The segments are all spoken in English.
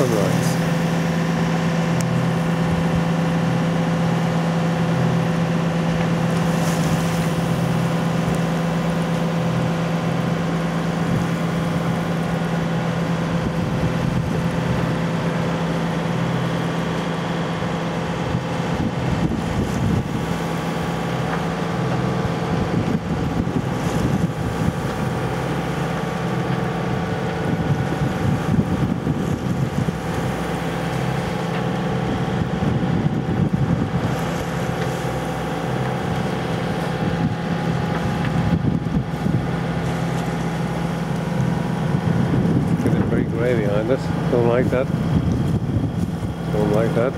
Getting grey behind us. Don't like that. Don't like that.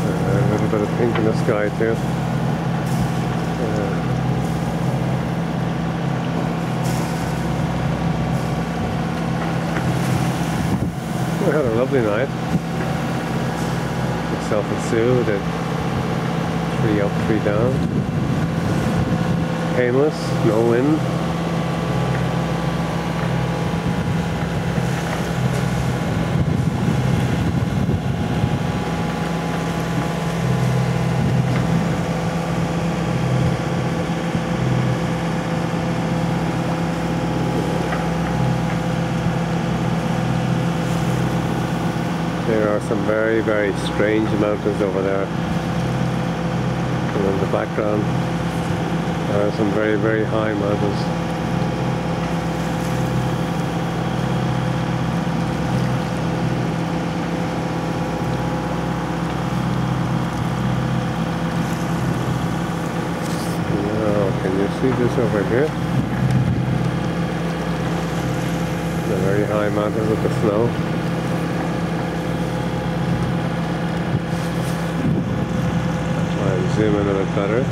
Uh, a little bit of pink in the sky too. We had a lovely night. Myself and Sue did three up, three down painless, no wind. There are some very, very strange mountains over there. And in the background, are some very, very high mountains. You see this over here? The very high mountain with the snow. And zoom in a bit better.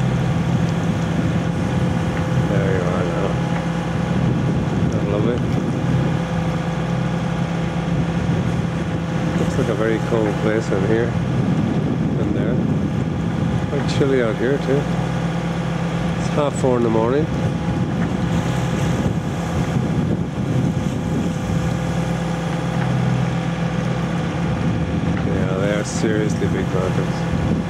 There you are now. I love it. Looks like a very cold place in here and there. Quite chilly out here too. It's half four in the morning. Yeah, they are seriously big mountains.